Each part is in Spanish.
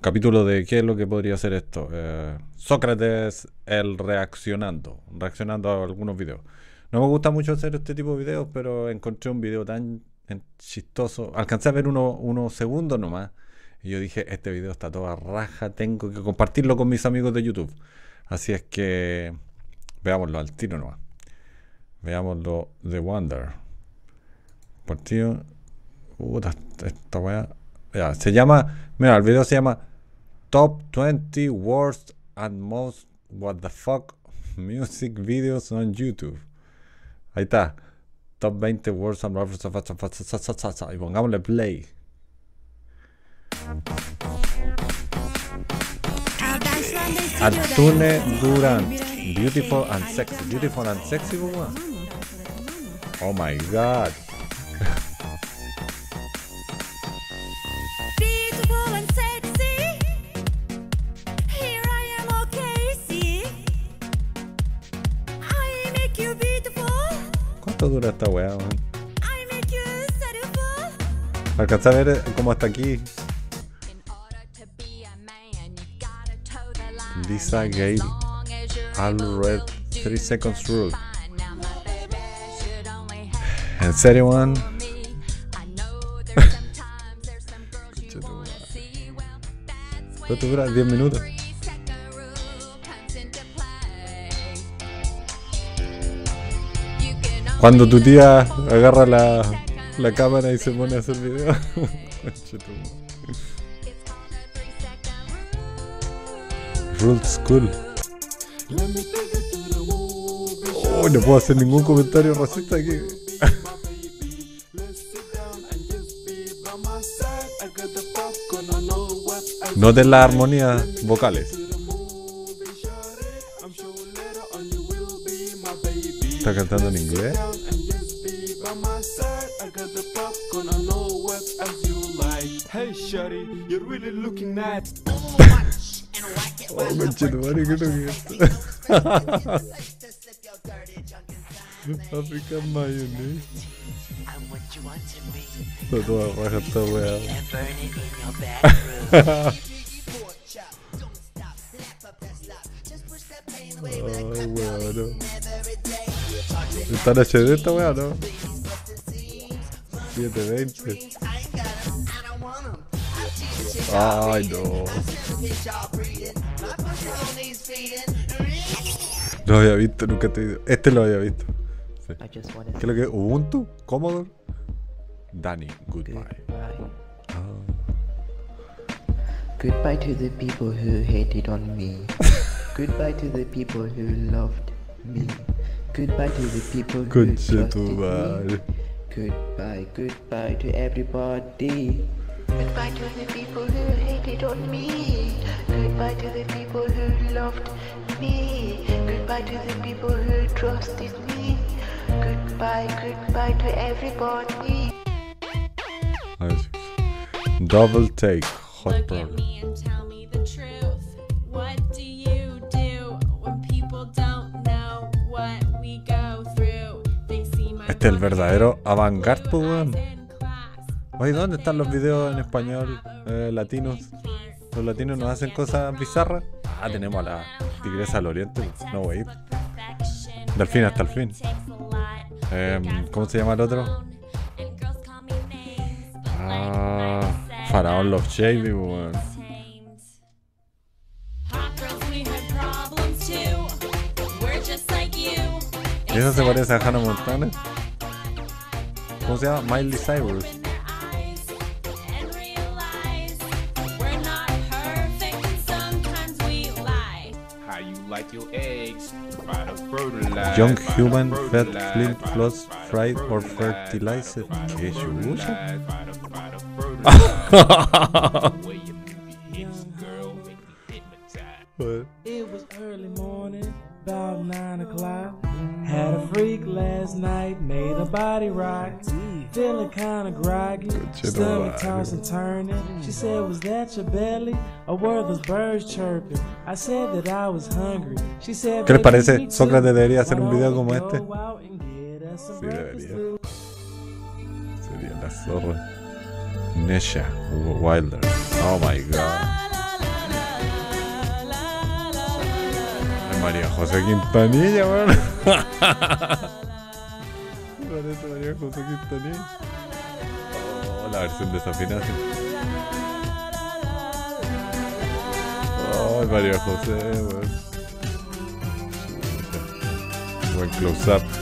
capítulo de qué es lo que podría ser esto. Eh, Sócrates, el reaccionando, reaccionando a algunos videos. No me gusta mucho hacer este tipo de videos, pero encontré un video tan chistoso. Alcancé a ver uno, unos segundos nomás. Y yo dije, este video está toda raja, tengo que compartirlo con mis amigos de YouTube. Así es que veámoslo al tiro nomás. Veámoslo de Wonder. Partido. Esta weá. Se llama. Mira, el video se llama Top 20 Worst and Most What the Fuck Music Videos on YouTube. Ahí está. Top 20 Worst and Most Y pongámosle play. Artune Durant. Beautiful and sexy. Beautiful and sexy, woman. Oh my god. ¿Cuánto dura esta weá, man? Alcanza a ver eh, cómo hasta aquí. Lisa Gale. I'll read 3 seconds rule. ¿En serio, man? ¿Cuánto dura? 10 minutos. Cuando tu tía agarra la, la cámara y se pone a hacer video. Rule School. Oh, no puedo hacer ningún comentario racista aquí. Noten las armonías vocales. ¿Está cantando en inglés? Hey, shorty, you're really looking nice. oh, conchetumare, ¿qué es lo que es esto? African mayonnaise. Está toda raja esta weá. Ay, oh, weón. ¿Está en HD esta weá, no? 720. Ay, no. No había visto, nunca te he Este lo había visto. Sí. ¿Qué es lo que es? ¿Ubuntu? ¿Commodore? Danny, goodbye. Goodbye. Oh. goodbye to the people who hated on me. goodbye to the people who loved me. Goodbye to the people who trusted me. Goodbye, goodbye to everybody. Goodbye to the people who hated on me. Goodbye to the people who loved me. Goodbye to the people who trusted me. Goodbye, goodbye to everybody. Double take, hot problem. Este es el verdadero avant-garde, pues, weón. Oye, ¿dónde están los videos en español eh, latinos? ¿Los latinos nos hacen cosas bizarras? Ah, tenemos a la tigresa del oriente. No, wey. Del fin hasta el fin. Eh, ¿Cómo se llama el otro? Ah, Faraón Love Shady, weón. ¿Y eso se parece a Hannah Montana? ¿Cómo se llama? Miley Cyrus. Young human, fat, flint, floss, fried or fertilized. ¿Qué chucha? It was early morning, about 9 o'clock. Had a freak last night, made a body rock. Feeling kinda groggy, stomach tossing turning. She said, Was that your belly? Or were those birds chirping? I said that I was hungry. She said, ¿Qué les parece? Sócrates debería hacer un video como este. Sí, debería. Sería la zorra. Nesha Wilder. Oh my god. María José Quintanilla, weón. Parece María José Quintanilla. Oh, la versión desafinada. Oh, María José, weón. Buen close-up.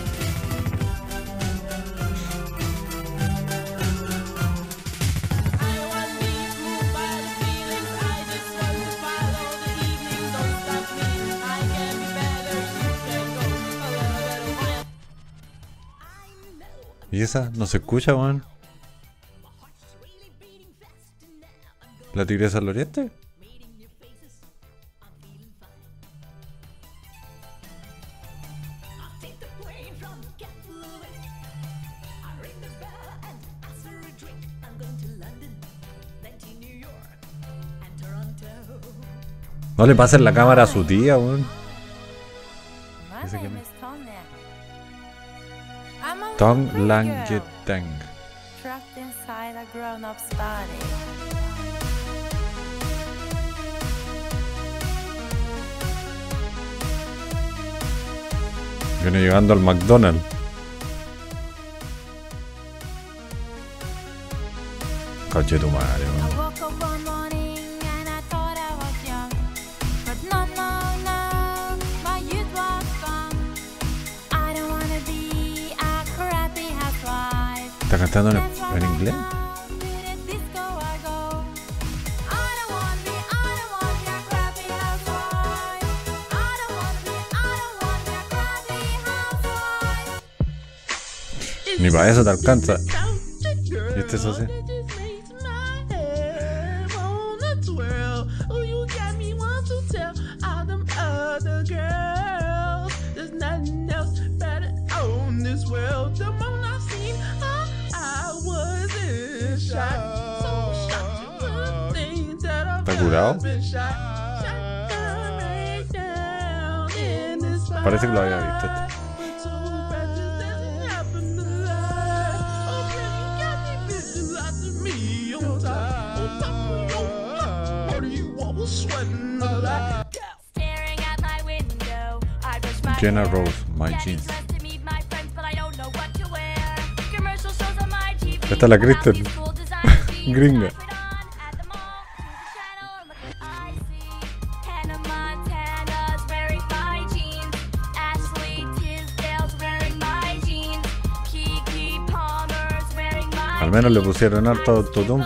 ¿Y esa? ¿No se escucha, weón? ¿La tigresa al oriente? No le pasen la cámara a su tía, weón. Tong Langetang. Trapped inside a grown-up's body. Viene llegando al McDonald's. Coche tu madre, wanna be a crappy housewife. Ni para eso te alcanza. ¿Y este es así? Parece que lo había visto Jenna. Rose, my jeans. dressed to meet my friends, Al menos le pusieron harto autotune.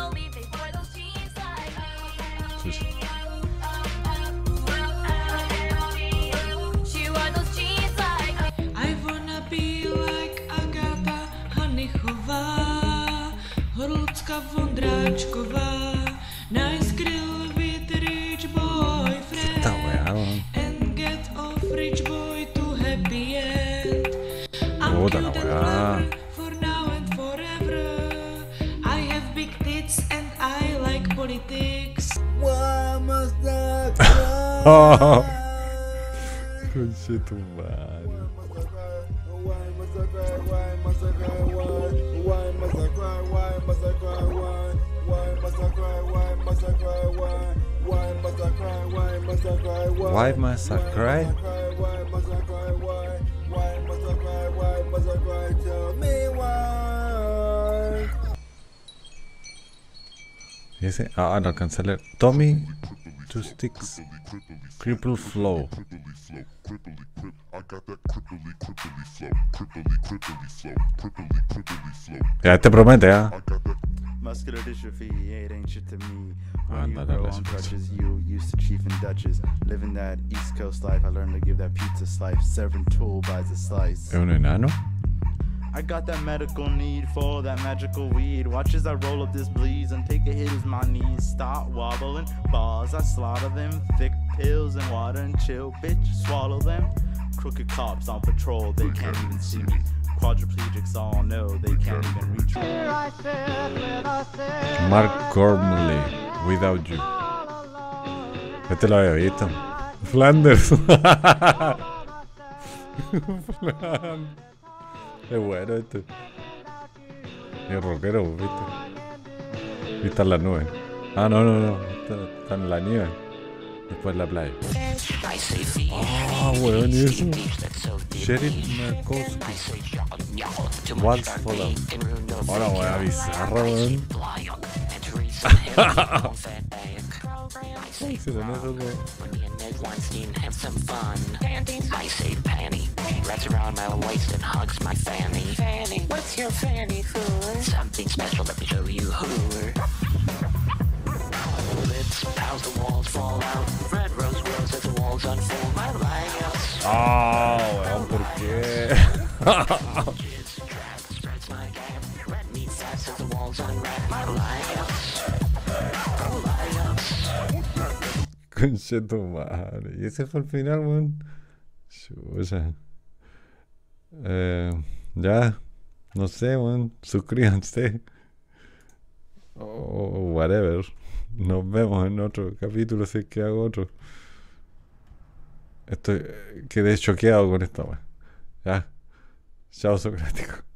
Oh. Conche tu madre. Why must I cry? Y ese, ah, no alcancé a leer. Tommy Two Sticks Cripple Flow. Ya, este promete, ¿ah? Muscular dystrophy, yeah, it ain't shit to me. Ah, When you no, no, grow on good. crutches, you used to chief and duchess. Living that East Coast life, I learned to give that pizza slice. Serving tool buys a slice. ¿Es un enano? I got that medical need for that magical weed. Watch as I roll up this bleeds and take a hit as my knees start wobbling. Bars, I slaughter them. Thick pills and water and chill, bitch, swallow them. Crooked cops on patrol, they can't even see me. Quadriplegics all know they can't even reach me. Mark Gormley, Without You. Este lo había visto. Flanders. Flan- Es bueno este. Es rockero, ¿viste? Viste en las nubes. Ah, no, no, no. Está, está en la nieve. Después en la playa. Ah, weón, y eso. Sheriff Markowski. Once for Love. Ahora, weón, bizarra, weón. Sí, sí, tenés algo. Weinstein have some fun. I say Fanny. Wraps around my waist and hugs my fanny. Fanny, what's your fanny for? Something special, let me show you who. Lips, pals, the walls fall out. Red rose grows as the walls unfold. My life. Ah, weón, ¿por Conche tu. Y ese fue el final, weón. Eh, ya. No sé, weón. Suscríbanse. O whatever. Nos vemos en otro capítulo si es que hago otro. Estoy. Quedé choqueado con esta weón. Ya. Chao, Socrático.